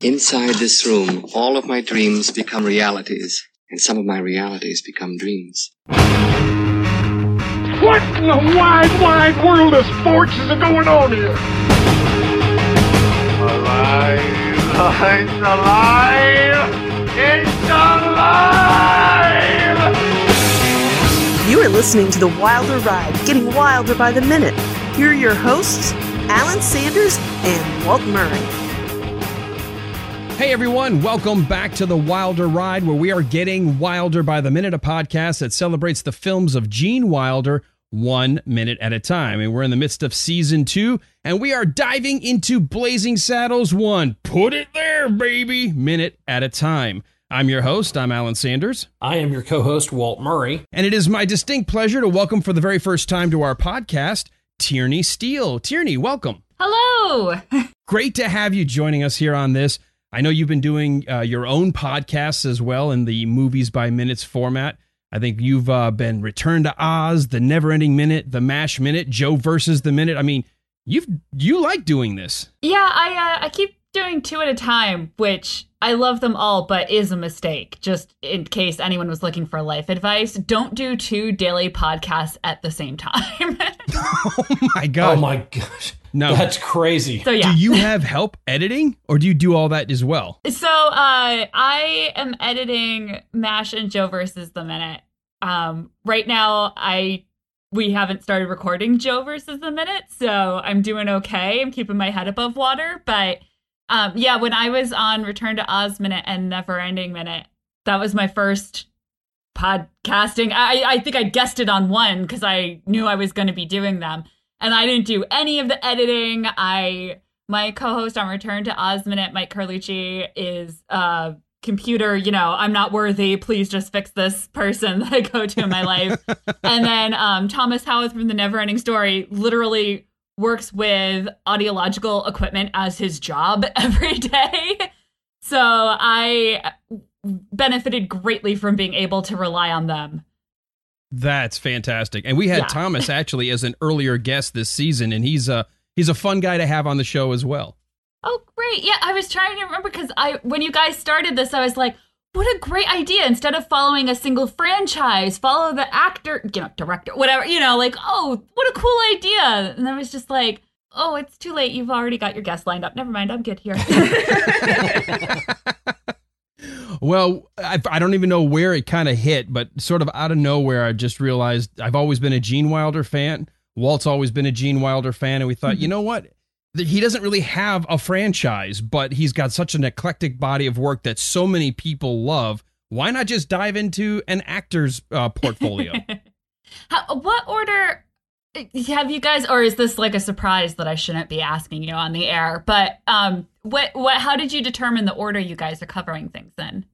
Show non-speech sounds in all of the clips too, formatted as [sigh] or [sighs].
Inside this room, all of my dreams become realities, and some of my realities become dreams. What in the wide, wide world of sports is going on here? Alive! It's alive! It's alive! You are listening to The Wilder Ride, getting wilder by the minute. Here are your hosts, Alan Sanders and Walt Murray. Hey everyone, welcome back to the Wilder Ride, where we are getting wilder by the minute, a podcast that celebrates the films of Gene Wilder one minute at a time. And we're in the midst of season two, and we are diving into Blazing Saddles one. Put it there, baby, minute at a time. I'm your host, I'm Alan Sanders. I am your co host, Walt Murray. And it is my distinct pleasure to welcome for the very first time to our podcast, Tierney Steele. Tierney, welcome. Hello. [laughs] Great to have you joining us here on this. I know you've been doing uh, your own podcasts as well in the movies by minutes format. I think you've uh, been Return to Oz, The Never Ending Minute, The Mash Minute, Joe versus the Minute. I mean, you've you like doing this. Yeah, I uh, I keep doing two at a time, which I love them all, but is a mistake. Just in case anyone was looking for life advice, don't do two daily podcasts at the same time. oh my god! Oh my gosh! No, that's crazy. So yeah, do you have help editing, or do you do all that as well? So uh, I am editing Mash and Joe versus the Minute. Um, right now, I we haven't started recording Joe versus the Minute, so I'm doing okay. I'm keeping my head above water, but um, yeah, when I was on Return to Oz Minute and Never Ending Minute, that was my first podcasting. I, I think I guessed it on one because I knew I was going to be doing them, and I didn't do any of the editing. I my co-host on Return to Oz Minute, Mike Carlucci, is uh computer, you know, I'm not worthy. Please just fix this person [laughs] that I go to in my life. [laughs] and then um, Thomas Howarth from the Neverending Story literally works with audiological equipment as his job [laughs] every day. So I benefited greatly from being able to rely on them. That's fantastic. And we had Yeah. Thomas [laughs] actually as an earlier guest this season, and he's a he's a fun guy to have on the show as well. Oh, great. Yeah, I was trying to remember because I when you guys started this, I was like, what a great idea. Instead of following a single franchise, follow the actor, you know, director, whatever, you know, like, oh, what a cool idea. And I was just like, oh, it's too late. You've already got your guest lined up. Never mind. I'm good here. [laughs] [laughs] Well, I, I don't even know where it kind of hit, but sort of out of nowhere, I just realized I've always been a Gene Wilder fan. Walt's always been a Gene Wilder fan, and we thought, you know what? He doesn't really have a franchise, but he's got such an eclectic body of work that so many people love. Why not just dive into an actor's uh, portfolio? [laughs] How, what order have you guys, or is this like a surprise that I shouldn't be asking you on the air? But um, what, what, how did you determine the order you guys are covering things in?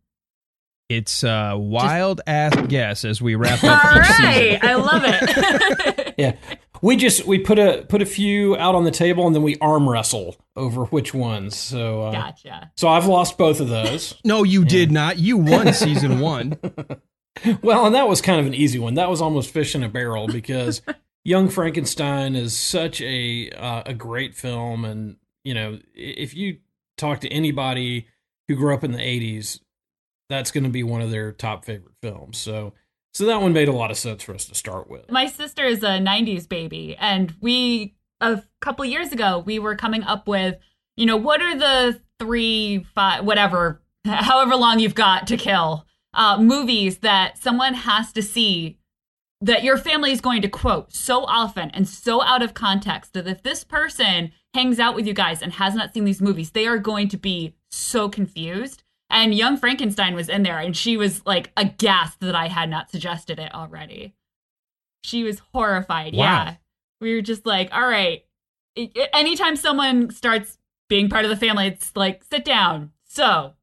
it's a wild ass guess as we wrap up each right, season. I love it. [laughs] Yeah, we just we put a put a few out on the table and then we arm wrestle over which ones. So uh, gotcha. so I've lost both of those. [laughs] No, you did not. You won season [laughs] one. Well, and that was kind of an easy one. That was almost fish in a barrel because Young Frankenstein is such a uh, a great film, and you know if you talk to anybody who grew up in the '80s, that's going to be one of their top favorite films. So so that one made a lot of sense for us to start with. My sister is a 90s baby, and we, a couple years ago, we were coming up with, you know, what are the three, five, whatever, however long you've got to kill, uh, movies that someone has to see that your family is going to quote so often and so out of context that if this person hangs out with you guys and has not seen these movies, they are going to be so confused. And Young Frankenstein was in there, and she was like aghast that I had not suggested it already. She was horrified. Wow. Yeah. We were just like, all right. Anytime someone starts being part of the family, it's like, sit down. So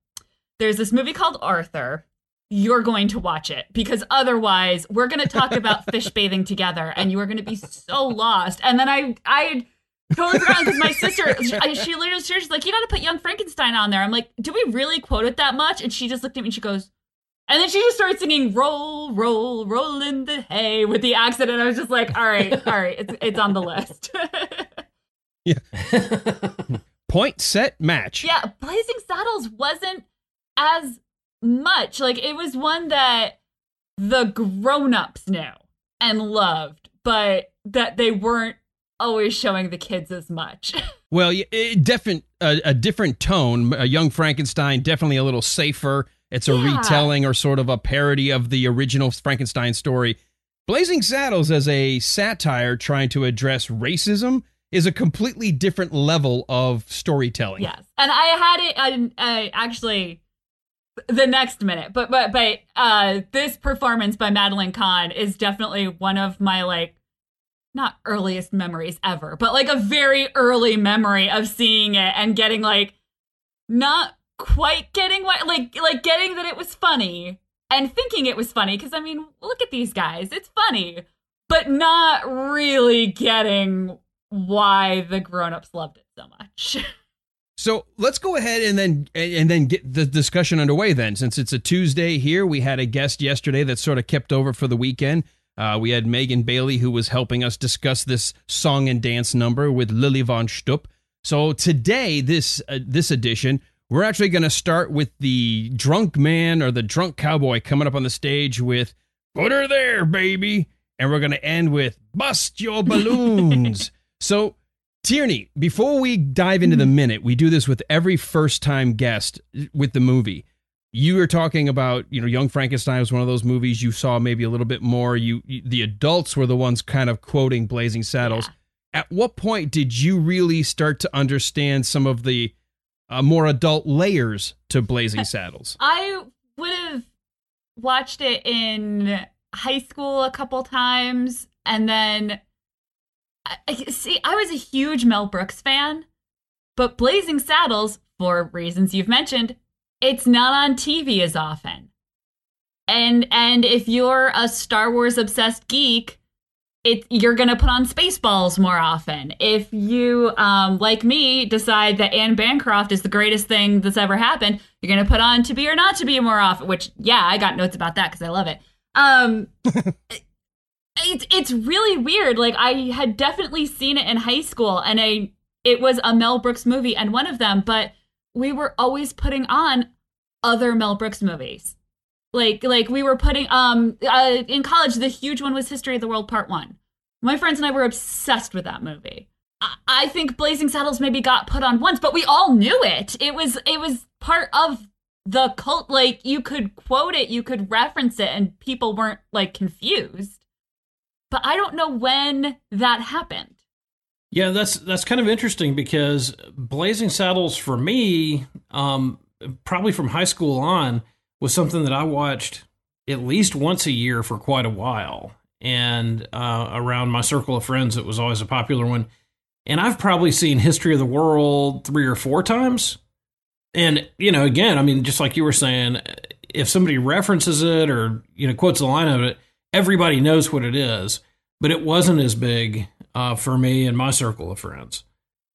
there's this movie called Arthur. You're going to watch it because otherwise we're going to talk about [laughs] fish bathing together and you are going to be so lost. And then I, I totally forgot because my sister, she, she literally, she's like, you got to put Young Frankenstein on there. I'm like, do we really quote it that much? And she just looked at me and she goes, and then she just started singing "Roll, Roll, Roll in the Hay" with the accent, and I was just like, "All right, [laughs] all right, it's it's on the list." [laughs] Yeah. [laughs] Point, set, match. yeah, Blazing Saddles wasn't as much. Like it was one that the grown-ups knew and loved, but that they weren't always showing the kids as much. [laughs] Well, it, different a, a different tone. A Young Frankenstein, definitely a little safer. It's a Yeah. retelling or sort of a parody of the original Frankenstein story. Blazing Saddles, as a satire trying to address racism, is a completely different level of storytelling. yes. And I had it I, I actually the next minute. But but but uh this performance by Madeline Kahn is definitely one of my like not earliest memories ever, but like a very early memory of seeing it and getting like not quite getting what like like getting that it was funny and thinking it was funny because I mean, look at these guys. It's funny, but not really getting why the grown-ups loved it so much. [laughs] So let's go ahead and then and then get the discussion underway. Then, since it's a Tuesday here, we had a guest yesterday that sort of kept over for the weekend. Uh, we had Megan Bailey who was helping us discuss this song and dance number with Lili von Shtupp. So today, this uh, this edition, we're actually going to start with the drunk man or the drunk cowboy coming up on the stage with "Put her there, baby," and we're going to end with "Bust your balloons." [laughs] so. Tierney, before we dive into the minute, we do this with every first time guest with the movie. You were talking about, you know, Young Frankenstein was one of those movies you saw maybe a little bit more. You, you the adults were the ones kind of quoting Blazing Saddles. At what point did you really start to understand some of the uh, more adult layers to Blazing [laughs] Saddles? I would have watched it in high school a couple times and then I- see I was a huge Mel Brooks fan, but Blazing Saddles for reasons you've mentioned, it's not on TV as often. And and if you're a Star Wars obsessed geek, it you're gonna put on Spaceballs more often. If you, um, like me, decide that Anne Bancroft is the greatest thing that's ever happened, you're gonna put on To Be or Not to Be more often. Which, yeah, I got notes about that because I love it. Um, [laughs] it's it's really weird. Like I had definitely seen it in high school, and I it was a Mel Brooks movie and one of them, but we were always putting on other Mel Brooks movies. Like like we were putting um uh, in college the huge one was History of the World Part 1. My friends and I were obsessed with that movie. I, I think Blazing Saddles maybe got put on once, but we all knew it. It was it was part of the cult like you could quote it, you could reference it and people weren't like confused. But I don't know when that happened. Yeah, that's that's kind of interesting because Blazing Saddles for me, um, probably from high school on, was something that I watched at least once a year for quite a while. And uh, around my circle of friends, it was always a popular one. And I've probably seen History of the World three or four times. And you know, again, I mean, just like you were saying, if somebody references it or you know quotes a line of it, everybody knows what it is. But it wasn't as big uh, for me and my circle of friends.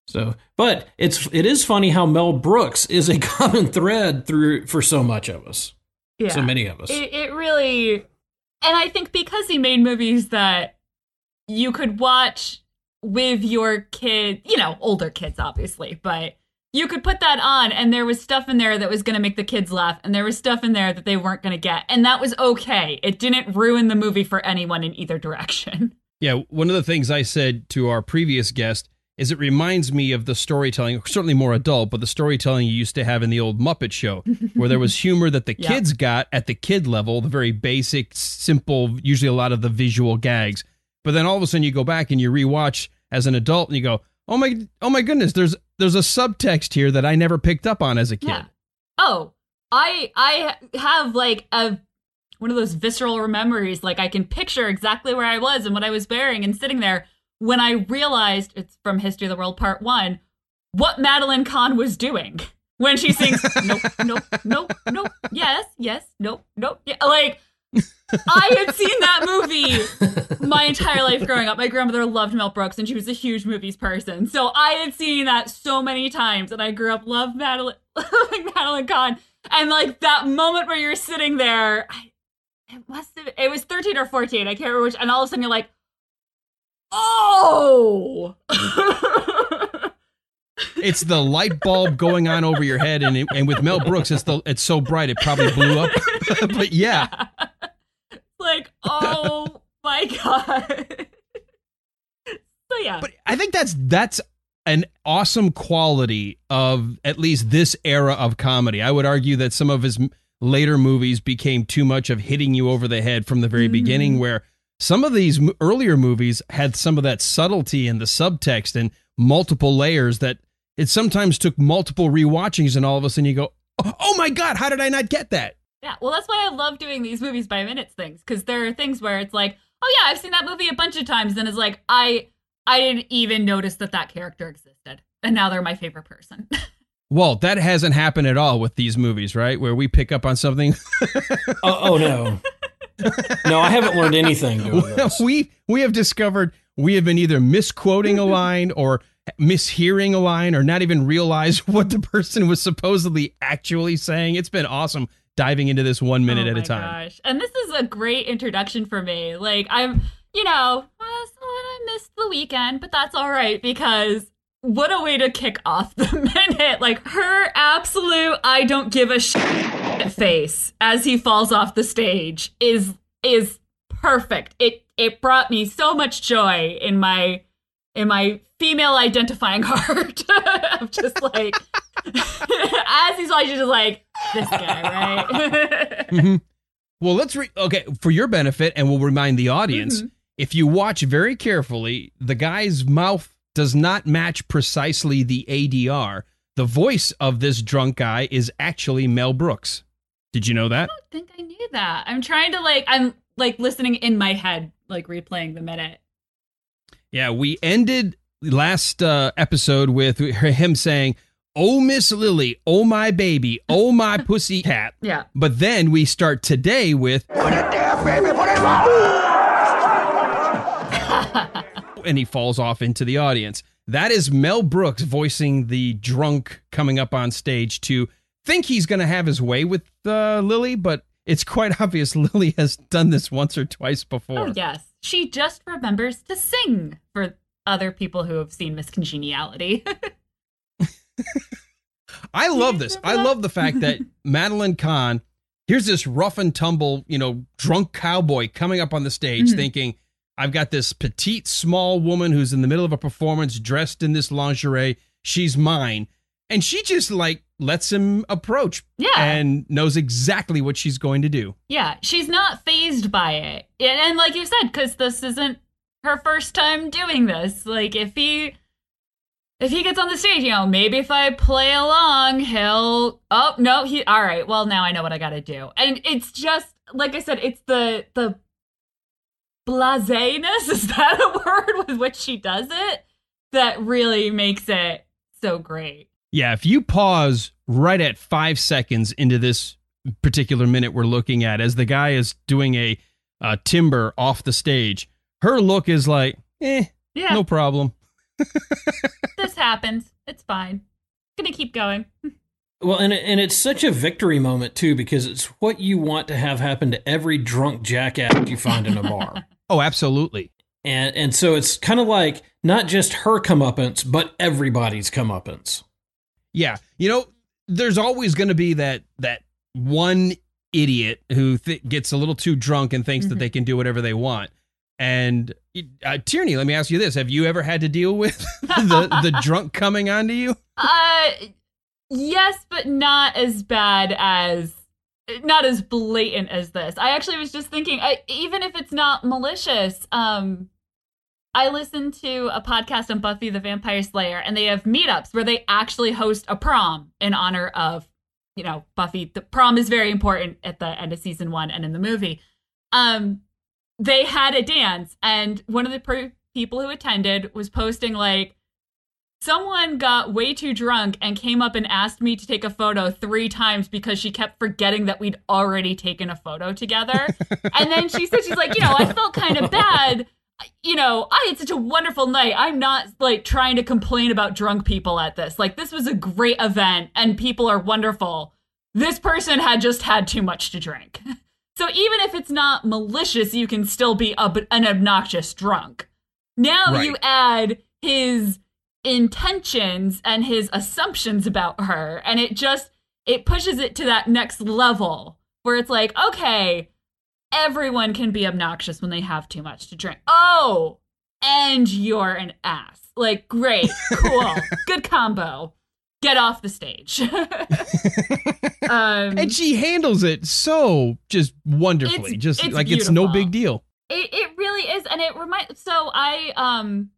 So, but it's it is funny how Mel Brooks is a [laughs] common thread through for so much of us, Yeah. so many of us. It, it really, and I think because he made movies that you could watch with your kid, you know, older kids, obviously, but you could put that on and there was stuff in there that was going to make the kids laugh and there was stuff in there that they weren't going to get. And that was okay. It didn't ruin the movie for anyone in either direction. [laughs] Yeah, one of the things I said to our previous guest is it reminds me of the storytelling, certainly more adult, but the storytelling you used to have in the old Muppet Show, [laughs] where there was humor that the Yeah. kids got at the kid level, the very basic, simple, usually a lot of the visual gags. But then all of a sudden you go back and you rewatch as an adult and you go, "Oh my, oh my goodness, there's there's a subtext here that I never picked up on as a kid." Yeah. Oh, I I have like a one of those visceral memories. Like I can picture exactly where I was and what I was wearing and sitting there when I realized it's from History of the World Part One what Madeline Kahn was doing [laughs] when she sings [laughs] nope nope nope nope yes yes nope nope yeah like. I had seen that movie my entire life growing up. My grandmother loved Mel Brooks and she was a huge movies person. So I had seen that so many times and I grew up love Madeline like [laughs] Madeline Kahn. And like that moment where you're sitting there, I, it must have it was 13 or 14, I can't remember which, and all of a sudden you're like, oh [laughs] It's the light bulb going on over your head, and it, and with Mel Brooks, it's the it's so bright it probably blew up. [laughs] but yeah, like oh [laughs] my god. so yeah, but I think that's that's an awesome quality of at least this era of comedy. I would argue that some of his later movies became too much of hitting you over the head from the very beginning, mm. where some of these earlier movies had some of that subtlety and the subtext and multiple layers that it sometimes took multiple rewatchings, and all of a sudden you go, "Oh, oh my god, how did I not get that?" Yeah, well, that's why I love doing these movies by minutes things because there are things where it's like, oh yeah, I've seen that movie a bunch of times, and it's like I I didn't even notice that that character existed, and now they're my favorite person. [laughs] Well, that hasn't happened at all with these movies, right? Where we pick up on something. [laughs] Oh, oh no, no, I haven't learned anything doing [laughs] this. we we have discovered we have been either misquoting a [laughs] line or mishearing a line or not even realize what the person was supposedly actually saying. It's been awesome diving into this one minute oh at a time. Gosh. And this is a great introduction for me. Like I'm, you know, well, I missed the weekend, but that's all right because what a way to kick off the [laughs] minute. Like her absolute I don't give a shit face as he falls off the stage is is perfect. It it brought me so much joy in my in my female identifying [laughs] heart of just like [laughs] as he's watching just like this guy, right? mm-hmm. Well, let's re okay for your benefit, and we'll remind the audience. Mhm. If you watch very carefully, the guy's mouth does not match precisely the ADR. The voice of this drunk guy is actually Mel Brooks. Did you know that? I don't think I knew that. I'm trying to like I'm like listening in my head, like replaying the minute. Yeah, we ended last uh, episode with him saying, "Oh Miss Lili, oh my baby, oh my [laughs] pussy cat." Yeah. But then we start today with [laughs] [laughs] and he falls off into the audience. That is Mel Brooks voicing the drunk coming up on stage to think he's going to have his way with uh, Lili, but it's quite [laughs] obvious Lili has done this once or twice before. Oh yes. She just remembers to sing for other people who have seen Miss Congeniality. [laughs] I love this. I love the fact that [laughs] Madeline Kahn, here's this rough and tumble, you know, drunk cowboy coming up on the stage Mhm. thinking, I've got this petite, small woman who's in the middle of a performance dressed in this lingerie. She's mine. And she just like lets him approach yeah. and knows exactly what she's going to do. yeah. She's not phased by it. And, and like you said, because this isn't her first time doing this. Like if he if he gets on the stage, you know, maybe if I play along, he'll oh no, he all right, well now I know what I gotta do. And it's just like I said, it's the the blaseness, [laughs] is that a word with which she does it? That really makes it so great. Yeah, if you pause right at five seconds into this particular minute we're looking at, as the guy is doing a uh, timber off the stage, her look is like, eh, Yeah, no problem. [laughs] this happens. It's fine. Gonna keep going. [laughs] Well, and and it's such a victory moment too because it's what you want to have happen to every drunk jackass you find in a bar. [laughs] Oh, absolutely. And and so it's kind of like not just her comeuppance, but everybody's comeuppance. Yeah, you know, there's always going to be that that one idiot who th- gets a little too drunk and thinks that Mhm. they can do whatever they want. And uh, Tierney, let me ask you this: Have you ever had to deal with [laughs] the the drunk coming onto you? Uh, yes, but not as bad as, not as blatant as this. I actually was just thinking, I, even if it's not malicious, um, I listened to a podcast on Buffy the Vampire Slayer, and they have meetups where they actually host a prom in honor of, you know, Buffy. The prom is very important at the end of season one and in the movie. Um, they had a dance, and one of the people who attended was posting like, someone got way too drunk and came up and asked me to take a photo three times because she kept forgetting that we'd already taken a photo together. [laughs] and then she said, she's like, you know, I felt kind of bad. You know, I had such a wonderful night. I'm not like trying to complain about drunk people at this. Like, this was a great event and people are wonderful. This person had just had too much to drink. [laughs] So even if it's not malicious, you can still be a, an obnoxious drunk. Now Right. you add his intentions and his assumptions about her and it just it pushes it to that next level where it's like okay everyone can be obnoxious when they have too much to drink oh and you're an ass like great cool [laughs] good combo get off the stage [laughs] [laughs] um and she handles it so just wonderfully. It's- just it's like it's no big deal. It it really is, and it reminds. So I um,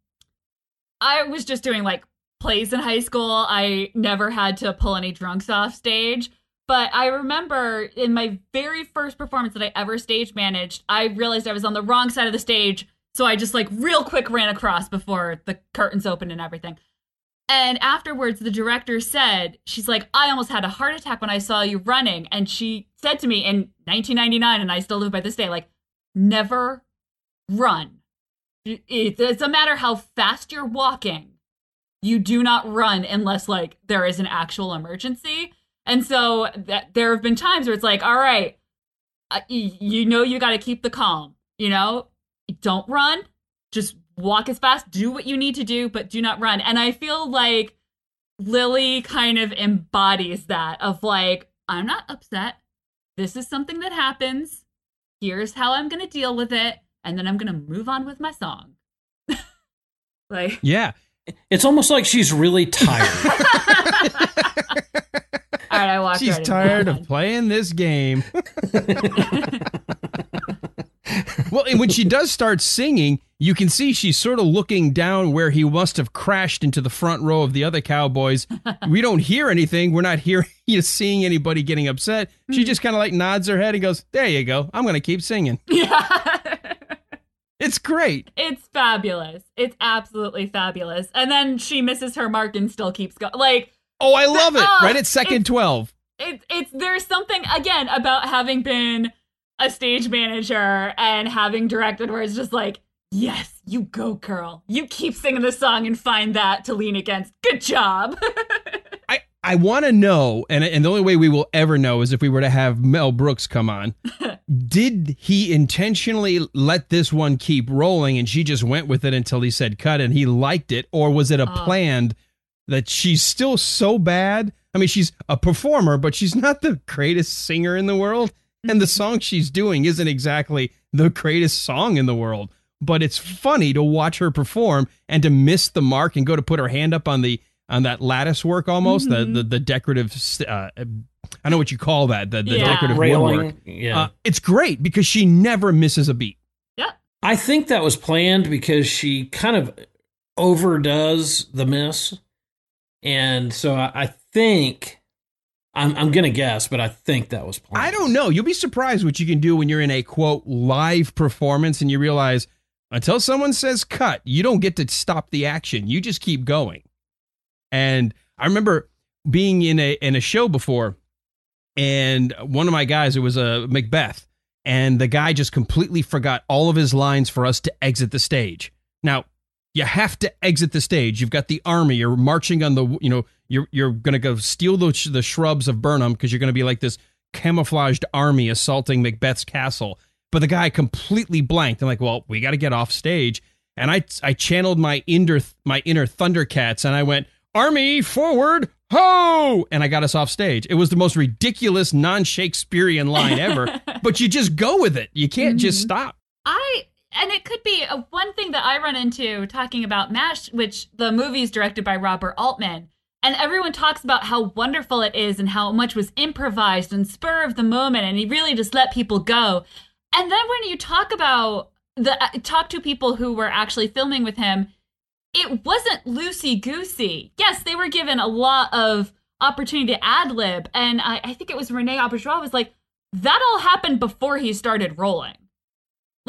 I was just doing like plays in high school. I never had to pull any drunks off stage, but I remember in my very first performance that I ever stage managed, I realized I was on the wrong side of the stage, so I just like real quick ran across before the curtains opened and everything. And afterwards, the director said, She's like, I almost had a heart attack when I saw you running. And she said to me in 1999, and I still live by this day, like, never run. It- doesn't matter how fast you're walking, you do not run unless, like, there is an actual emergency. And so that there have been times where it's like, all right, uh, you know, you got to keep the calm, you know, don't run, just walk as fast, do what you need to do, but do not run. And I feel like Lili kind of embodies that of like, I'm not upset. This is something that happens. Here's how I'm going to deal with it. And then I'm going to move on with my song. [laughs] like, Yeah. It's almost like she's really tired. [laughs] all right, I walked She's right tired of playing this game. [laughs] well, and when she does start singing, you can see she's sort of looking down where he must have crashed into the front row of the other cowboys. we don't hear anything. We're not hearing you seeing anybody getting upset. She mm. just kind of like nods her head and goes, "There you go. I'm going to keep singing." Yeah. It's great. it's fabulous. It's absolutely fabulous. And then she misses her mark and still keeps going. Like, Oh, I love it. Oh, right at second it's- 12. it's it's there's something again about having been a stage manager and having directed where it's just like yes you go girl you keep singing the song and find that to lean against good job [laughs] I, I want to know, and, and the only way we will ever know is if we were to have Mel Brooks come on. [laughs] Did he intentionally let this one keep rolling and she just went with it until he said cut and he liked it? Or was it a Oh. planned that she's still so bad? I mean, she's a performer, but she's not the greatest singer in the world. And the mm-hmm. song she's doing isn't exactly the greatest song in the world. But it's funny to watch her perform and to miss the mark and go to put her hand up on the on that lattice work almost the, the mm-hmm. the decorative uh, I know what you call that the, the Yeah. decorative woodwork. Yeah. Uh, it's great because she never misses a beat. yeah I think that was planned because she kind of overdoes the miss. And so I, I think I'm I'm gonna guess, but I think that was planned. I don't know. You'll be surprised what you can do when you're in a quote live performance and you realize until someone says cut, you don't get to stop the action. You just keep going. And I remember being in a in a show before, and one of my guys, it was a Macbeth, and the guy just completely forgot all of his lines for us to exit the stage. Now, you have to exit the stage. You've got the army. You're marching on the, you know, you're you're gonna go steal the the shrubs of Birnam because you're gonna be like this camouflaged army assaulting Macbeth's castle. But the guy completely blanked. I'm like, well, we got to get off stage. And I I channeled my inner my inner Thundercats, and I went, "Army forward, ho!" And I got us off stage. It was the most ridiculous non Shakespearean line ever. [laughs] but you just go with it. You can't just stop. I and it could be a, one thing that I run into talking about MASH, which the movie is directed by Robert Altman. And everyone talks about how wonderful it is and how much was improvised and spur of the moment, and he really just let people go. And then when you talk about the uh, talk to people who were actually filming with him, it wasn't loosey goosey. Yes, they were given a lot of opportunity to ad lib, and I, I think it was René Auberjonois was like, that all happened before he started rolling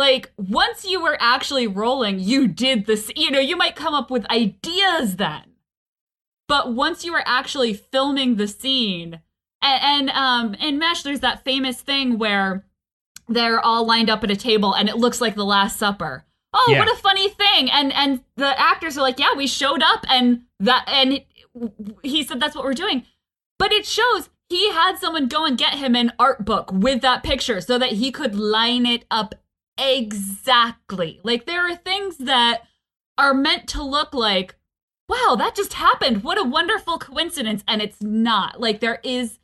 like once you were actually rolling you did this you know you might come up with ideas then but once you were actually filming the scene and, and um in MASH there's that famous thing where they're all lined up at a table and it looks like the last supper oh Yeah. what a funny thing and and the actors are like yeah we showed up and that and it, he said that's what we're doing but it shows he had someone go and get him an art book with that picture so that he could line it up exactly. Like there are things that are meant to look like wow, that just happened. What a wonderful coincidence. And it's not. Like there is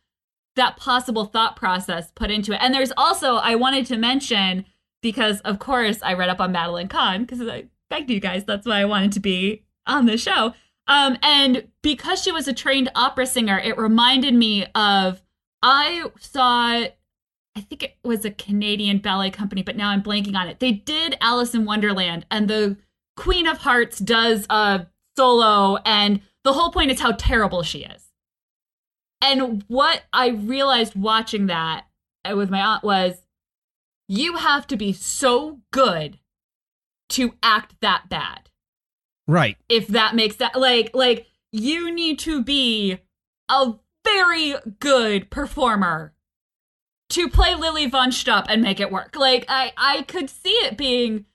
that possible thought process put into it. And there's also, I wanted to mention, because of course I read up on Madeline Kahn, because I begged you guys, that's why I wanted to be on the show. Um, and because she was a trained opera singer, it reminded me of I saw I think it was a Canadian ballet company, but now I'm blanking on it. They did Alice in Wonderland, and the Queen of Hearts does a solo, and the whole point is how terrible she is. And what I realized watching that uh, with my aunt was you have to be so good to act that bad. Right. If that makes that like like you need to be a very good performer to play Lili von Shtupp and make it work. Like I I could see it being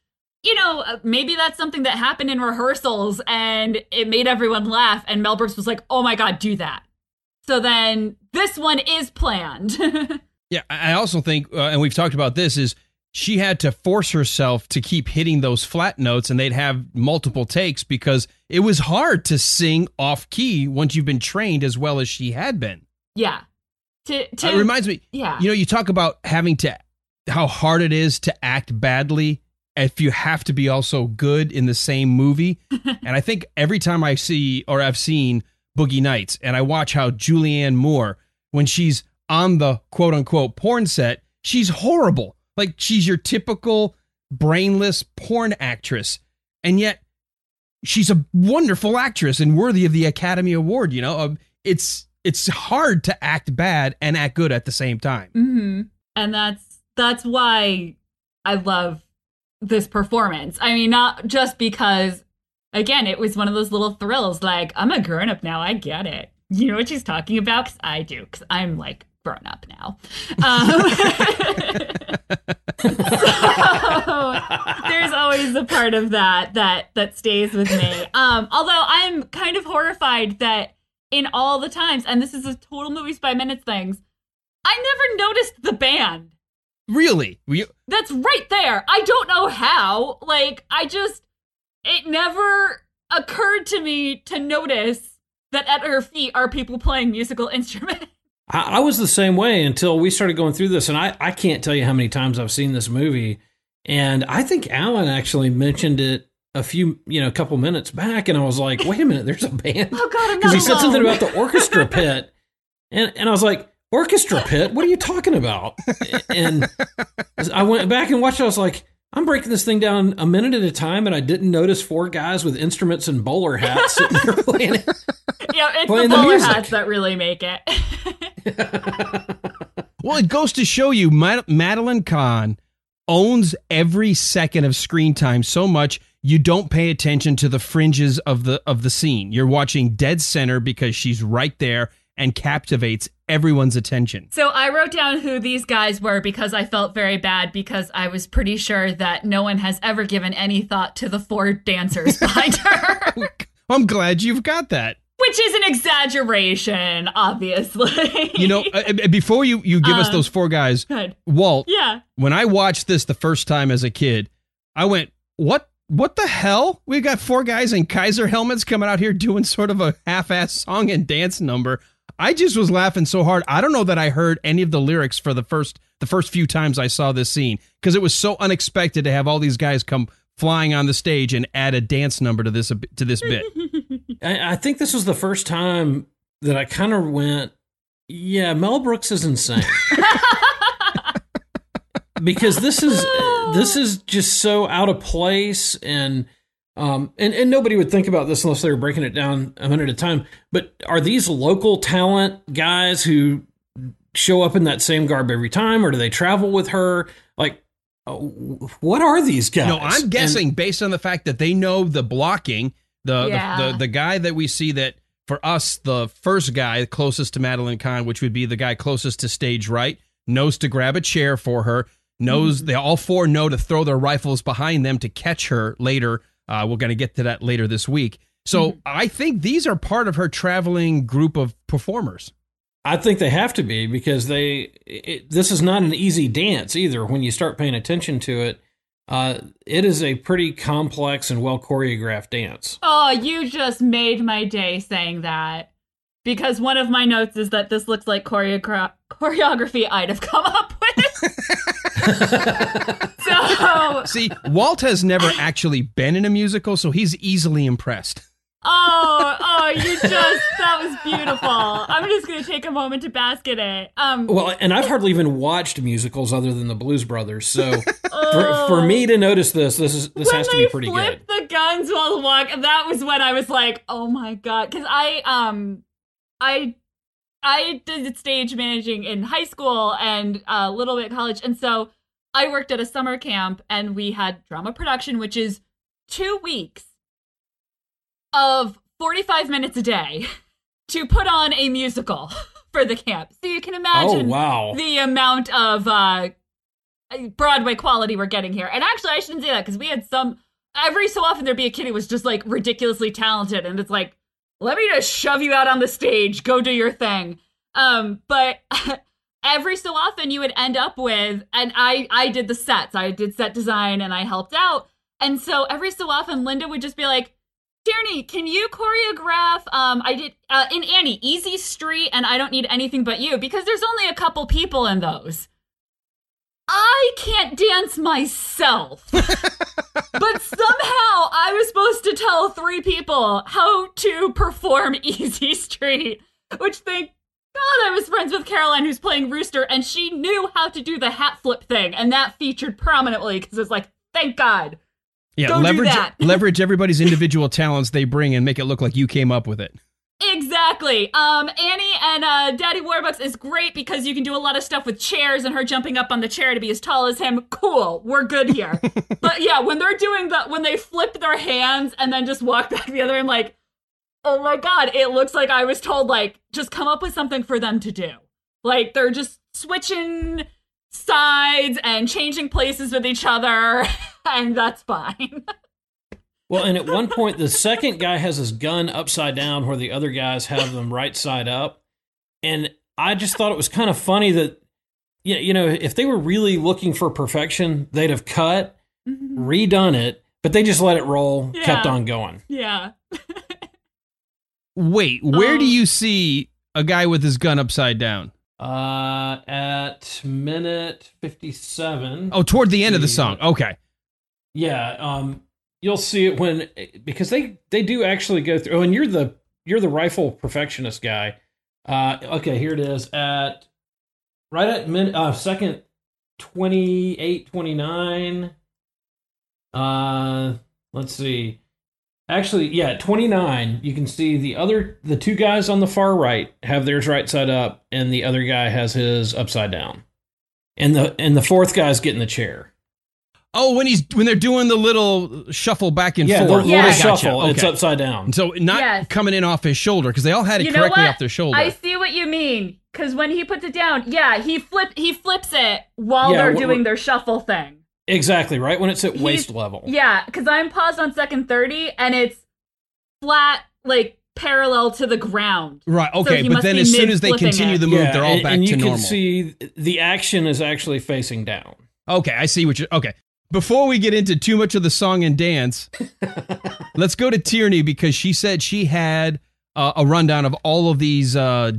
you know, uh, maybe that's something that happened in rehearsals and it made everyone laugh and Mel Brooks was like, "Oh my god, do that." So then this one is planned. [laughs] yeah, I also think uh, and we've talked about this is she had to force herself to keep hitting those flat notes and they'd have multiple takes because it was hard to sing off key once you've been trained as well as she had been. Yeah. To, to, it reminds me, yeah. You know, you talk about having to, how hard it is to act badly if you have to be also good in the same movie. [laughs] and I think every time I see or I've seen Boogie Nights and I watch how Julianne Moore, when she's on the quote unquote porn set, she's horrible. Like she's your typical brainless porn actress. And yet she's a wonderful actress and worthy of the Academy Award, you know? Um, it's it's hard to act bad and act good at the same time. Mm-hmm. And that's that's why I love this performance. I mean, not just because again, it was one of those little thrills like I'm a grown up now, I get it. You know what she's talking about cuz I do cuz I'm like grown up now. Um, [laughs] so there's always a part of that that that stays with me. Um, although I'm kind of horrified that in all the times, and this is a total movies by minutes things, I never noticed the band. Really? You- That's right there. I don't know how. Like, I just, it never occurred to me to notice that at her feet are people playing musical [laughs] instruments. I, I, was the same way until we started going through this, and I, I can't tell you how many times I've seen this movie. And I think Alan actually mentioned it a few, you know, a couple minutes back, and I was like, "Wait a minute, there's a [laughs] band." Oh God, because he said something about the orchestra pit, and and I was like, "Orchestra pit? What are you talking about?" And I went back and watched. I was like, I'm breaking this thing down a minute at a time, and I didn't notice four guys with instruments and bowler hats sitting there [laughs] playing it. Yeah, it's the bowler the hats that really make it. [laughs] well, it goes to show you, Madeline Kahn owns every second of screen time so much you don't pay attention to the fringes of the of the scene. You're watching dead center because she's right there and captivates everyone's attention. So I wrote down who these guys were because I felt very bad because I was pretty sure that no one has ever given any thought to the four dancers [laughs] behind her. I'm glad you've got that. Which is an exaggeration, obviously. You know, uh, uh, before you, you give uh, us those four guys, Walt, yeah. when I watched this the first time as a kid, I went, what what the hell? We've got four guys in Kaiser helmets coming out here doing sort of a half-ass song and dance number. I just was laughing so hard. I don't know that I heard any of the lyrics for the first the first few times I saw this scene because it was so unexpected to have all these guys come flying on the stage and add a dance number to this to this bit. [laughs] I, I think this was the first time that I kind of went, "Yeah, Mel Brooks is insane." [laughs] because this is this is just so out of place and um and, and nobody would think about this unless they were breaking it down a minute at a time but are these local talent guys who show up in that same garb every time or do they travel with her like uh, what are these guys no i'm guessing and, based on the fact that they know the blocking the, yeah. the, the the guy that we see that for us the first guy closest to madeline kahn which would be the guy closest to stage right knows to grab a chair for her knows mm-hmm. they all four know to throw their rifles behind them to catch her later. Uh, we're going to get to that later this week. So mm-hmm. I think these are part of her traveling group of performers. I think they have to be because they. It, this is not an easy dance either. When you start paying attention to it, Uh, it is a pretty complex and well choreographed dance. Oh, you just made my day saying that. Because one of my notes is that this looks like choreogra- choreography I'd have come up with. [laughs] [laughs] so, See, Walt has never actually been in a musical, so he's easily impressed. oh, [laughs] oh, you just, that was beautiful. I'm just going to take a moment to bask in it. Um, Well, and I've hardly even watched musicals other than the Blues Brothers, so [laughs] for, oh. for me to notice this, this is this has to be pretty good. the guns while walking, that was when I was like, "Oh my god!" Because I um, I I did stage managing in high school and a little bit college, and so I worked at a summer camp, and we had drama production, which is two weeks of forty five minutes a day to put on a musical [laughs] for the camp. So you can Oh imagine wow! the amount of uh, Broadway quality we're getting here. And actually, I shouldn't say that because we had some. Every so often, there'd be a kid who was just like ridiculously talented, and it's like, let me just shove you out on the stage, go do your thing. Um, but [laughs] every so often, you would end up with, and I I did the sets, I did set design, and I helped out. And so every so often, Linda would just be like, Tierney, can you choreograph? Um, I did uh, in Annie, Easy Street, and I don't need anything but you because there's only a couple people in those. I can't dance myself, but somehow I was supposed to tell three people how to perform [laughs] Easy Street, which thank God I was friends with Caroline, who's playing Rooster, and she knew how to do the hat flip thing, and that featured prominently because it's like, thank God. Yeah, Go do leverage leverage everybody's individual talents they bring and make it look like you came up with it. Exactly. Um, Annie and uh, Daddy Warbucks is great because you can do a lot of stuff with chairs and her jumping up on the chair to be as tall as him. Cool. We're good here. [laughs] but yeah, when they're doing the when they flip their hands and then just walk [laughs] back the other, I'm like, oh my god, it looks like I was told like just come up with something for them to do. Like they're just switching sides and changing places with each other, [laughs] and that's fine. Well, and at one point, the second guy has his gun upside down, where the other guys have them right side up, and I just thought it was kind of funny that, yeah, you know, if they were really looking for perfection, they'd have cut, redone it, but they just let it roll, kept on going. yeah. [laughs] Wait, where do Um, you see a guy with his gun upside down? Uh, at minute fifty-seven. Oh, toward the end of the song. Okay. Yeah, um, you'll see it when because they they do actually go through. Oh, and you're the you're the rifle perfectionist guy. Uh, okay, here it is at right at min uh second 28 29 uh let's see actually yeah 29 you can see the other the two guys on the far right have theirs right side up and the other guy has his upside down and the and the fourth guy's getting the chair Oh, when he's when they're doing the little shuffle back and yeah, forth. little oh, Yeah. Gotcha. shuffle. It's Okay. upside down. And so not Yes. coming in off his shoulder because they all had it You correctly off their shoulder. I see what you mean. Cause when he puts it down, yeah, he flip he flips it while Yeah, they're wh- doing wh- their shuffle thing. Exactly right when it's at He's- waist level. Yeah, because I'm paused on second 30 and it's flat, like parallel to the ground. right. So Okay. he but must then be as soon as they mid-flipping continue it. the move, Yeah, they're all and, back and you can see the action is actually facing down. Okay, I see what you Okay. Before we get into too much of the song and dance, [laughs] let's go to Tierney because she said she had uh, a rundown of all of these uh,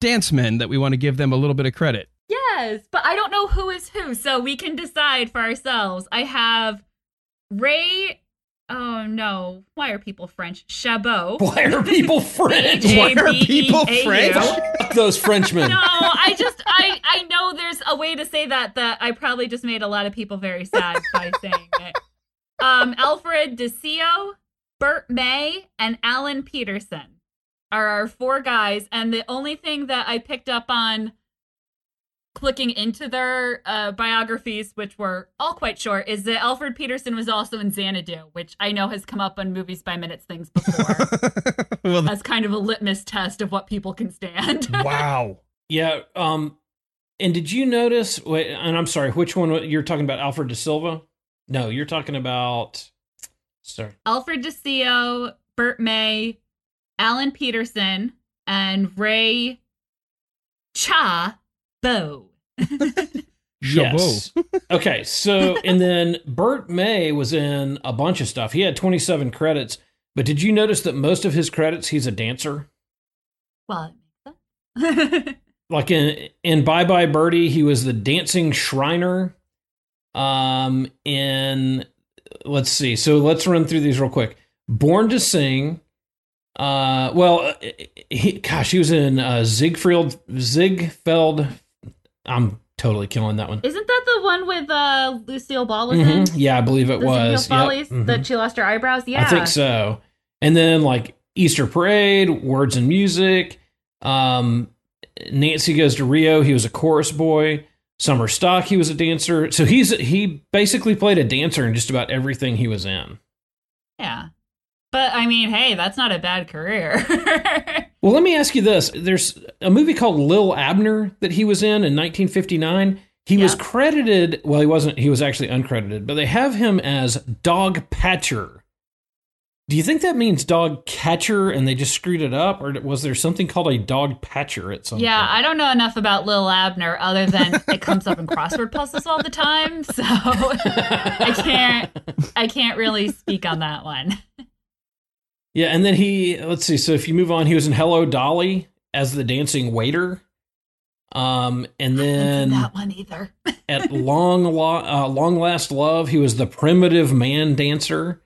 dance men that we want to give them a little bit of credit. Yes, but I don't know who is who, so we can decide for ourselves. I have Ray. Oh no, why are people French? Chabot. [laughs] Why are people French? Why are people French? Those Frenchmen. No, I just I I know there's a way to say that that I probably just made a lot of people very sad by [laughs] saying it. Um, Alfred DeCio, Bert May, and Alan Peterson are our four guys, and the only thing that I picked up on clicking into their uh, biographies, which were all quite short, is that Alfred Peterson was also in Xanadu, which I know has come up on movies by minutes things before [laughs] well, as kind of a litmus test of what people can stand. [laughs] wow. Yeah. Um. And did you notice? Wait, and I'm sorry. Which one you're talking about? Alfred de Silva? No, you're talking about. Sorry. Alfred DeCio, Bert May, Alan Peterson, and Ray Cha [laughs] Bo. Yes. okay, so and then Burt May was in a bunch of stuff. He had 27 credits, but did you notice that most of his credits he's a dancer? Well, it makes sense. Like in in Bye Bye Birdie, he was the dancing Shriner. Um in let's see. So let's run through these real quick. Born to Sing, uh, well, he, gosh, he was in uh, Ziegfeld. Ziegfeld. I'm totally killing that one. Isn't that the one with uh, Lucille Ball was Mhm. in? Yeah, I believe it The was. Yep. Mhm. that she lost her eyebrows. Yeah, I think so. And then like Easter Parade, Words and Music, um, Nancy Goes to Rio. He was a chorus boy. Summer Stock. He was a dancer. So he's he basically played a dancer in just about everything he was in. Yeah, but I mean, hey, that's not a bad career. [laughs] Well, let me ask you this. There's a movie called Lil Abner that he was in in 1959. He was credited, well, he wasn't, he was actually uncredited, but they have him as Dog Patcher. Do you think that means dog catcher and they just screwed it up? Or was there something called a dog patcher at some yeah, point? I don't know enough about Lil Abner other than [laughs] it comes up in crossword puzzles all the time, so [laughs] I can't I can't really speak on that one. Yeah, and then he, let's see, so if you move on, he was in Hello Dolly as the dancing waiter. Um, and I haven't then. that one either. [laughs] at long Lo- uh, long last love he was the primitive man dancer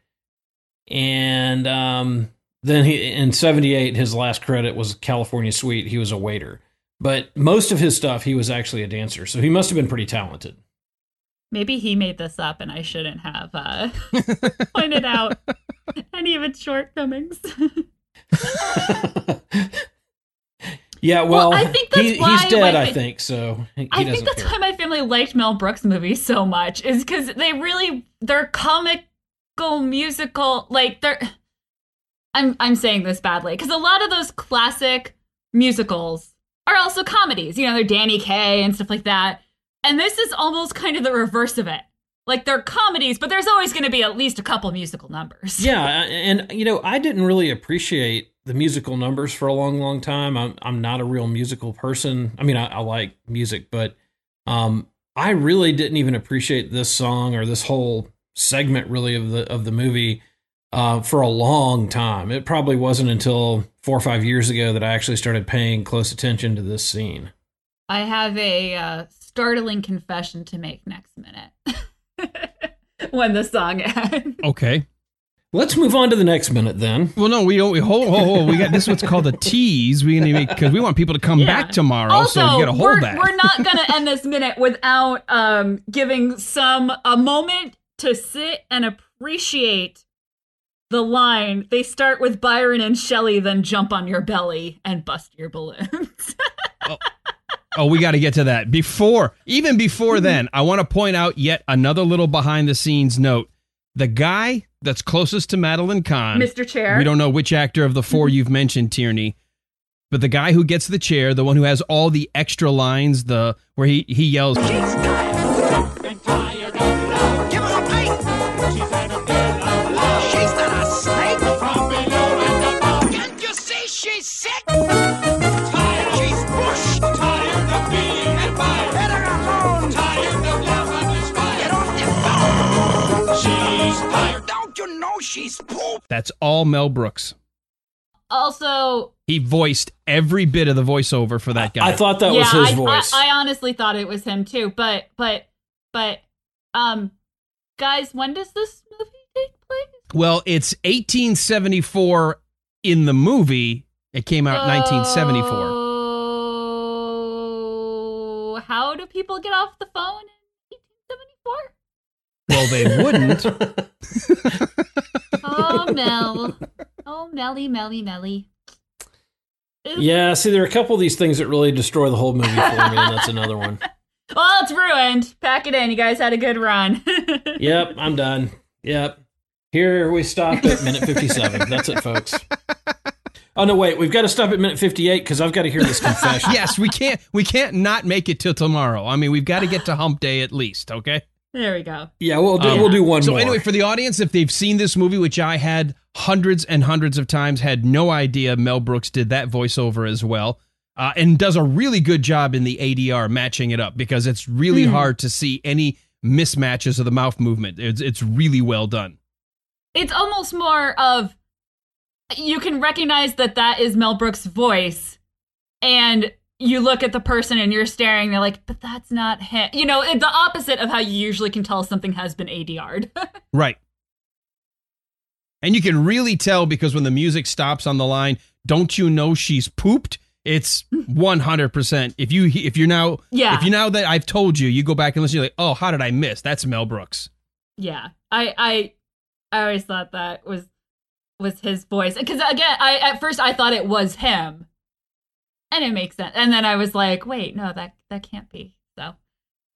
and um then he in 78 his last credit was california suite he was a waiter but most of his stuff he was actually a dancer so he must have been pretty talented Maybe he made this up and I shouldn't have uh, [laughs] [laughs] pointed out [laughs] any of its shortcomings. [laughs] yeah well, Well, I think that's he, why, he's dead i think so he, I think that's care why my family liked Mel Brooks movies so much is because they really they're comical musical like they're. I'm I'm saying this badly because a lot of those classic musicals are also comedies. You know, they're Danny Kaye and stuff like that. And this is almost kind of the reverse of it. Like they're comedies, but there's always going to be at least a couple musical numbers. Yeah, [laughs] and you know, I didn't really appreciate the musical numbers for a long, long time. I'm I'm not a real musical person. I mean, I, I like music, but um, I really didn't even appreciate this song or this whole segment really of the of the movie uh, for a long time. It probably wasn't until four or five years ago that I actually started paying close attention to this scene. I have a uh, startling confession to make next minute [laughs] [laughs] when the song ends. Okay. Let's move on to the next minute then. Well, no, we don't. We hold, hold, hold. We got this. What's called a tease. We because we want people to come Yeah. back tomorrow. Also, so you got to hold we're, that. we're not going to end this minute without um, giving some a moment to sit and appreciate the line. They start with Byron and Shelley, then jump on your belly and bust your balloons. [laughs] Oh, Oh, we got to get to that. Before, even before then, I want to point out yet another little behind the scenes note. The guy that's closest to Madeline Kahn, Mr. Chair. we don't know which actor of the four mm-hmm. you've mentioned, Tierney, but the guy who gets the chair, the one who has all the extra lines, the where he he yells, she's poop? "That's all Mel Brooks." also, He voiced every bit of the voiceover for that guy. I thought that yeah, was his I, voice. I, I honestly thought it was him too. But, but, but, um, guys, when does this movie take place? Well, it's 1874 in the movie. It came out in 1974. Oh, how do people get off the phone in 1874? Well, they wouldn't. [laughs] Oh, Mel. Oh, Melly, Melly, Melly. Ooh. yeah, see, there are a couple of these things that really destroy the whole movie for me, and that's another one. [laughs] Well, it's ruined. Pack it in. You guys had a good run. [laughs] Yep, I'm done. Yep. Here we stop at minute 57. That's it, folks. Oh no, wait, we've got to stop at minute 58 because I've got to hear this confession. yes, we can't we can't not make it till tomorrow. I mean, we've got to get to hump day at least, okay? There we go. Yeah, we'll do, Um, we'll do one so more. anyway, for the audience, if they've seen this movie, which I had hundreds and hundreds of times, had no idea Mel Brooks did that voiceover as well. uh, and does a really good job in the ADR matching it up because it's really Hmm. hard to see any mismatches of the mouth movement. It's it's really well done. It's almost more of you can recognize that that is Mel Brooks' voice, and you look at the person and you're staring. They're like, but that's not him. You know, it- the opposite of how you usually can tell something has been ADR'd. [laughs] Right. And you can really tell because when the music stops on the line, don't you know she's pooped? It's [laughs] 100%. If you if you're now Yeah. if you now that I've told you, you go back and listen you're like, "Oh, how did I miss? That's Mel Brooks." yeah, I I I always thought that was was his voice because again, I at first I thought it was him, and it makes sense. And then I was like, wait, no, that that can't be. So,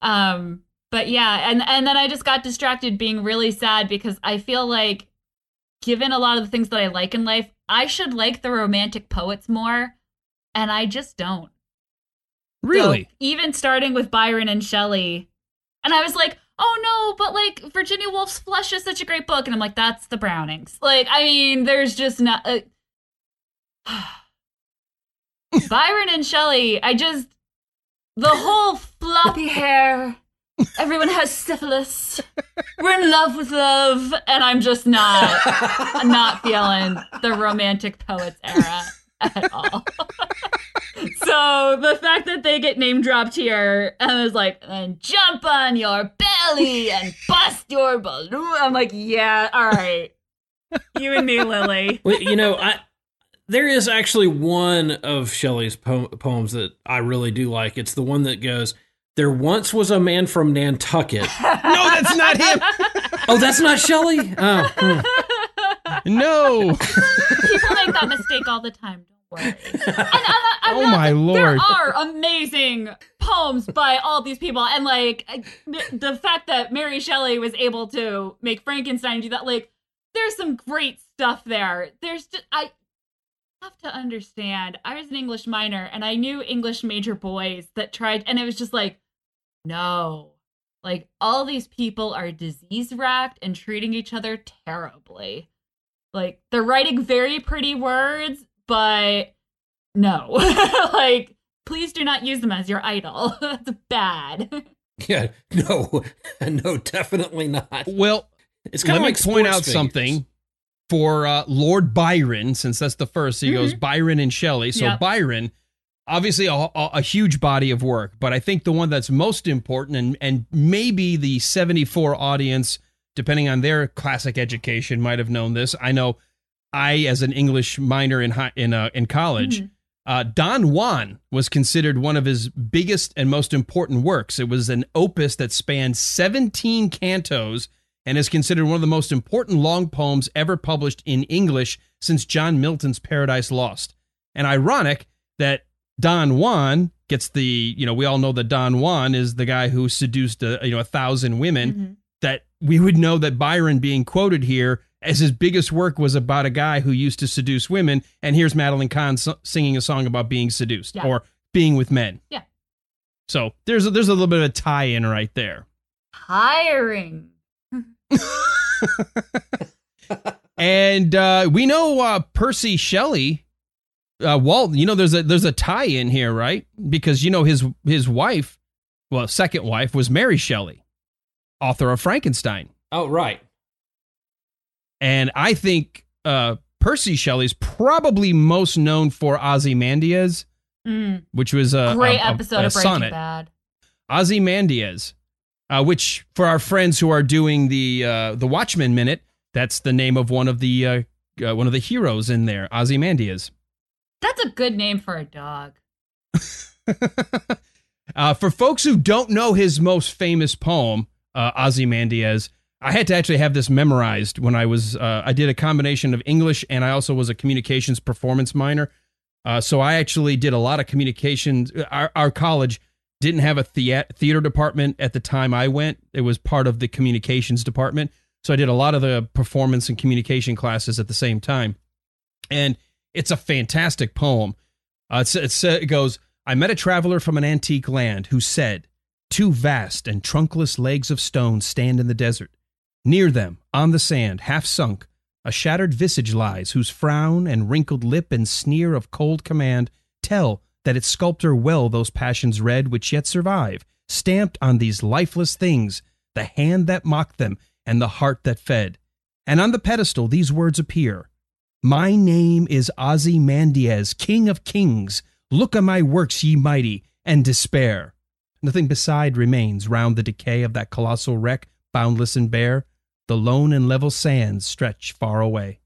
um, but yeah, and and then I just got distracted, being really sad because I feel like, given a lot of the things that I like in life, I should like the romantic poets more, and I just don't. Really? So, even starting with Byron and Shelley. And I was like, oh no, but like Virginia Woolf's Flush is such a great book. And I'm like, that's the Brownings. Like, I mean, there's just not. Uh... [sighs] [sighs] Byron and Shelley, I just. The whole floppy [laughs] hair. Everyone has syphilis. We're in love with love. And I'm just not. I'm not feeling the romantic poets era at all. [laughs] so the fact that they get name dropped here and it's like, and jump on your belly and bust your balloon. I'm like, yeah, all right. You and me, Lili. Well, you know, I there is actually one of Shelley's po- poems that I really do like. It's the one that goes, "There once was a man from Nantucket." [laughs] no, that's not him. [laughs] oh, that's not Shelley. Oh, hmm. No. People make that mistake all the time. Don't worry. And I, I'm Oh not- my There lord. are amazing poems by all these people, and like the fact that Mary Shelley was able to make Frankenstein do that, like there's some great stuff there. There's just I have to understand. I was an English minor, and I knew English major boys that tried, and it was just like, no, like all these people are disease racked and treating each other terribly. Like they're writing very pretty words, but no. [laughs] like please do not use them as your idol. [laughs] That's bad. [laughs] yeah, no, no, definitely not. Well, It's kind let of me like point out figures. something for uh, Lord Byron, since that's the first. He goes Byron and Shelley. So Yep. Byron, obviously a, a, a huge body of work, but I think the one that's most important, and and maybe the seventy four audience, depending on their classic education, might have known this. I know, I as an English minor in high, in uh, in college. Mhm. Uh, Don Juan was considered one of his biggest and most important works. It was an opus that spanned 17 cantos and is considered one of the most important long poems ever published in English since John Milton's Paradise Lost. And ironic that Don Juan gets the, you know, we all know that Don Juan is the guy who seduced, a, you know, a thousand women. Mhm. That we would know that Byron being quoted here as his biggest work was about a guy who used to seduce women. And here's Madeline Kahn singing a song about being seduced Yeah. or being with men. Yeah. So there's a, there's a little bit of a tie in right there. Hiring. [laughs] And uh, we know uh, Percy Shelley, uh, Walt. You know, there's a there's a tie in here, right? Because you know his his wife, well, second wife was Mary Shelley, author of Frankenstein. Oh, right. And I think uh, Percy Shelley's probably most known for Ozymandias, Mm. which was a Great a- a- episode a of Breaking sonnet. Bad. Ozymandias, uh, which for our friends who are doing the uh, the Watchmen minute, that's the name of one of the uh, uh, one of the heroes in there, Ozymandias. That's a good name for a dog. [laughs] uh, for folks who don't know his most famous poem, uh, Ozymandias, I had to actually have this memorized when I was uh, I did a combination of English and I also was a communications performance minor. Uh, so I actually did a lot of communications. Our, our college didn't have a thea- theater department at the time I went. It was part of the communications department. So I did a lot of the performance and communication classes at the same time. And it's a fantastic poem. Uh, it's, it's, it goes, I met a traveler from an antique land who said, Two vast and trunkless legs of stone stand in the desert. Near them, on the sand, half sunk, a shattered visage lies, whose frown and wrinkled lip and sneer of cold command tell that its sculptor well those passions read which yet survive, stamped on these lifeless things, the hand that mocked them and the heart that fed. And on the pedestal these words appear My name is Ozymandias, King of Kings. Look on my works, ye mighty, and despair. Nothing beside remains round the decay of that colossal wreck, boundless and bare. The lone and level sands stretch far away.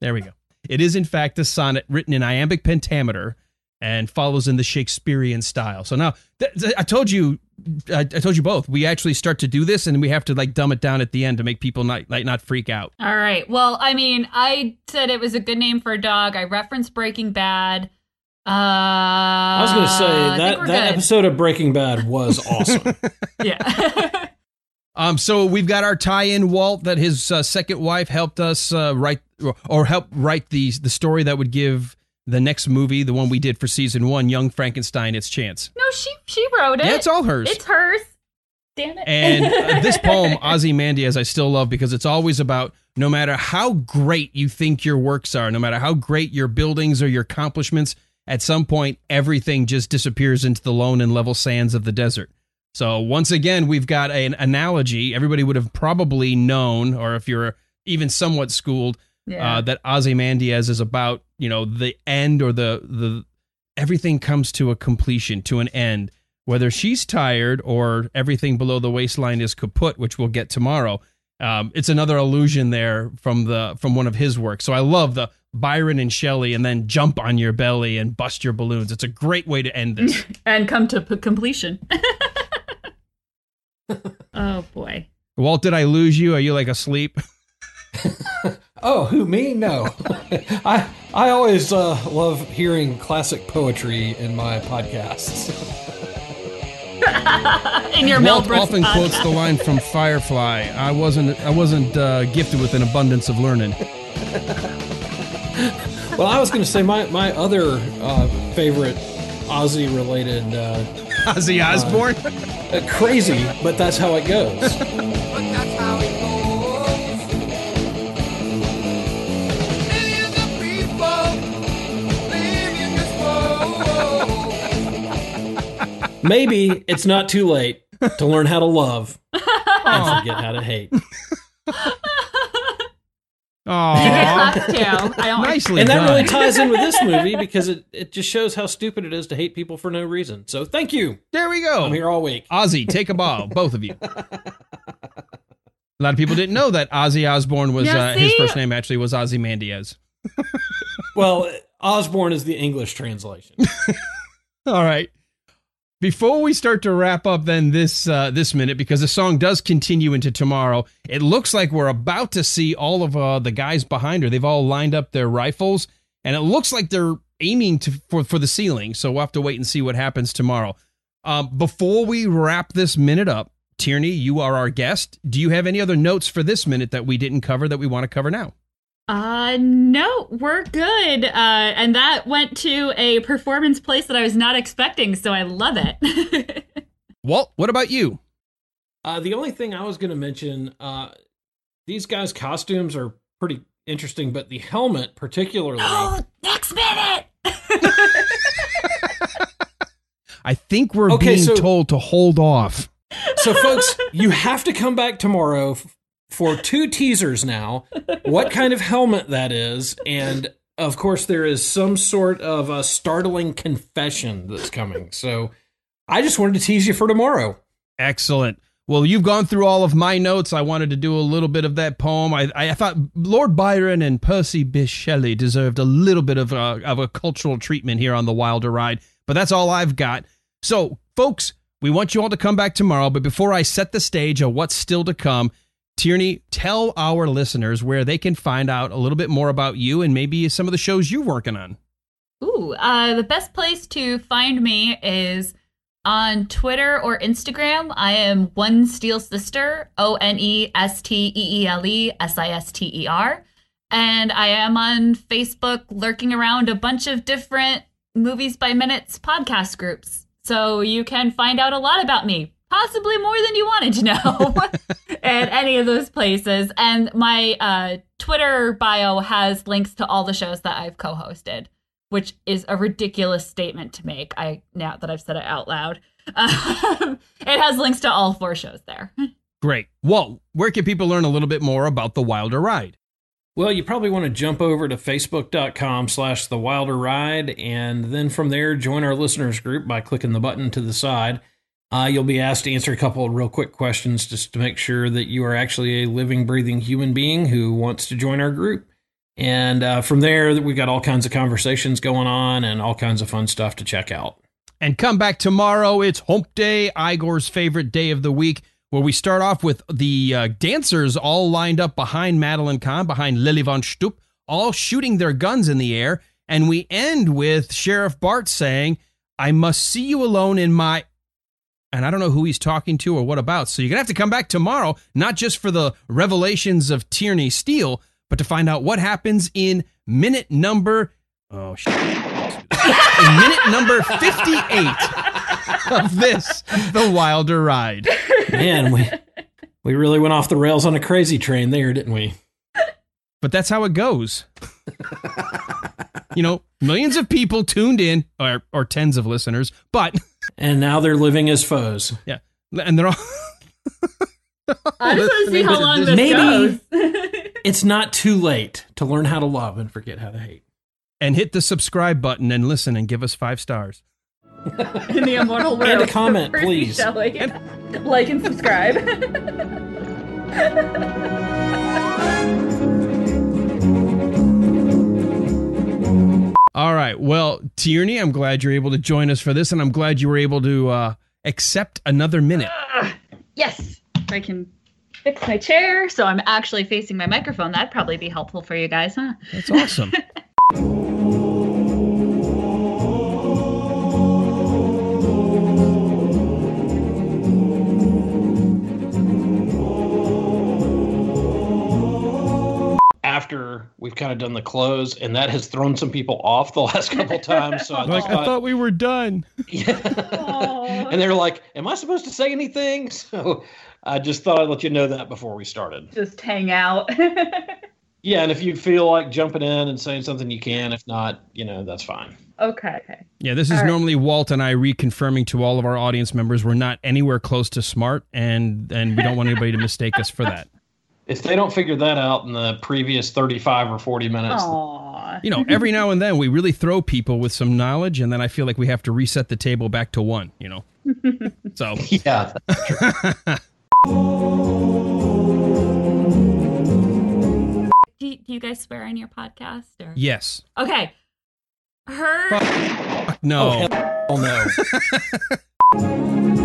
There we go. It is, in fact, a sonnet written in iambic pentameter and follows in the Shakespearean style. So now, th- th- I told you, I, I told you both, we actually start to do this, and we have to like dumb it down at the end to make people not like not freak out. All right. Well, I mean, I said it was a good name for a dog. I referenced Breaking Bad. Uh, I was going to say that that episode of Breaking Bad was [laughs] awesome. Yeah. [laughs] Um, so we've got our tie-in, Walt, that his uh, second wife helped us uh, write or, or help write the the story that would give the next movie, the one we did for season one, Young Frankenstein, its chance. no, she she wrote it. Yeah, it's all hers. It's hers. Damn it. And uh, [laughs] this poem, Ozymandias, I still love because it's always about no matter how great you think your works are, no matter how great your buildings or your accomplishments, at some point everything just disappears into the lone and level sands of the desert. So once again, we've got an analogy. Everybody would have probably known, or if you're even somewhat schooled, yeah. uh, that Ozymandias is about you know the end or the the everything comes to a completion to an end. Whether she's tired or everything below the waistline is kaput, which we'll get tomorrow. Um, it's another allusion there from the from one of his works. So I love the Byron and Shelley, and then jump on your belly and bust your balloons. It's a great way to end this. [laughs] and come to p- completion. [laughs] [laughs] oh boy. Walt, did I lose you? Are you like asleep? Oh, who me? No, [laughs] I I always uh, love hearing classic poetry in my podcasts. [laughs] In your Mel Walt Brooks often podcast. quotes the line from Firefly. I wasn't I wasn't uh, gifted with an abundance of learning. [laughs] well, I was going to say my my other uh, favorite Ozzy related uh, Ozzy Osbourne. uh, crazy, but that's how it goes. But that's how it goes. Maybe it's not too late to learn how to love and forget how to hate. You Aww. have. I don't Nicely And that done. really ties in with this movie because it, it just shows how stupid it is to hate people for no reason. So thank you. there we go. I'm here all week. Ozzy, take a bow, both of you. A lot of people didn't know that Ozzy Osbourne was Yeah, uh, his first name actually was Ozymandias. Well, Osbourne is the English translation. [laughs] All right. Before we start to wrap up, then this uh, this minute, because the song does continue into tomorrow, it looks like we're about to see all of uh, the guys behind her. They've all lined up their rifles, and it looks like they're aiming to for for the ceiling. So we'll have to wait and see what happens tomorrow. Um, before we wrap this minute up, Tierney, you are our guest. Do you have any other notes for this minute that we didn't cover that we want to cover now? Uh, no, we're good. Uh, and that went to a performance place that I was not expecting, so I love it. [laughs] Walt, what about you? Uh, the only thing I was going to mention, uh, these guys' costumes are pretty interesting, but the helmet, particularly, [gasps] oh, next minute. [laughs] I think we're Okay, being so- told to hold off. So, folks, you have to come back tomorrow f- for two teasers now. What kind of helmet that is, and of course, there is some sort of a startling confession that's coming. So, I just wanted to tease you for tomorrow. Excellent. Well, you've gone through all of my notes. I wanted to do a little bit of that poem. I, I thought Lord Byron and Percy Bysshe Shelley deserved a little bit of a, of a cultural treatment here on the Wilder Ride, but that's all I've got. So, folks, we want you all to come back tomorrow. But before I set the stage of what's still to come, Tierney, tell our listeners where they can find out a little bit more about you and maybe some of the shows you're working on. Ooh, uh, the best place to find me is on Twitter or Instagram. I am One Steele Sister, O N E S T E E L E S I S T E R. And I am on Facebook lurking around a bunch of different Movies by Minutes podcast groups. So you can find out a lot about me, possibly more than you wanted to know [laughs] at any of those places. And my uh, Twitter bio has links to all the shows that I've co hosted. which is a ridiculous statement to make. I now that I've said it out loud. Um, [laughs] it has links to all four shows there. Great. Well, where can people learn a little bit more about the Wilder Ride? Well, you probably want to jump over to facebook.com slash the wilder ride and then from there join our listeners group by clicking the button to the side. Uh, you'll be asked to answer a couple of real quick questions just to make sure that you are actually a living, breathing human being who wants to join our group. And uh, from there, we've got all kinds of conversations going on and all kinds of fun stuff to check out. And come back tomorrow. It's Hump Day, Igor's favorite day of the week, where we start off with the uh, dancers all lined up behind Madeline Kahn, behind Lili von Shtupp, all shooting their guns in the air. And we end with Sheriff Bart saying, I must see you alone in my. And I don't know who he's talking to or what about. So you're going to have to come back tomorrow, not just for the revelations of Tierney Steele, but to find out what happens in minute number. Oh, shit. in minute number 58 of this, The Wilder Ride. Man, we, we really went off the rails on a crazy train there, didn't we? But that's how it goes. you know, millions of people tuned in, or, or tens of listeners, but, And now they're living as foes. yeah, and they're all. I just want to see how long this Maybe- goes. [laughs] It's not too late to learn how to love and forget how to hate. and hit the subscribe button and listen and give us five stars. in the immortal world. And a comment, please. Shelley. like and subscribe. [laughs] All right. Well, Tierney, I'm glad you're able to join us for this, and I'm glad you were able to uh, accept another minute. [sighs] yes, I can fix my chair so I'm actually facing my microphone. That'd probably be helpful for you guys, huh? That's awesome. [laughs] we've kind of done the close, and that has thrown some people off the last couple times. So I [laughs] like, just I thought, thought we were done. yeah. [laughs] and they're like, "Am I supposed to say anything?" [laughs] So I just thought I'd let you know that before we started. Just hang out. Yeah, and if you feel like jumping in and saying something, you can. If not, you know, that's fine. okay. Okay. Yeah, this is All right. normally Walt and I reconfirming to all of our audience members we're not anywhere close to smart, and and we don't want anybody to mistake us for that. If they don't figure that out in the previous 35 or 40 minutes, Aww. You know, every now and then we really throw people with some knowledge, and then I feel like we have to reset the table back to one. You know, [laughs] so [laughs] yeah, [laughs] Do, you- do you guys swear on your podcast? Or? yes, Okay. Her. Fuck no. oh no.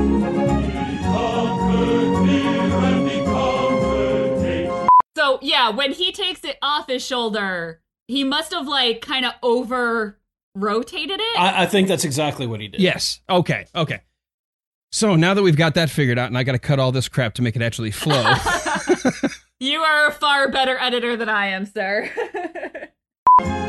So yeah, when he takes it off his shoulder, he must have like kind of over rotated it. I, I think that's exactly what he did. Yes. Okay. Okay. So now that we've got that figured out, and I got to cut all this crap to make it actually flow. [laughs] you are a far better editor than I am, sir. [laughs]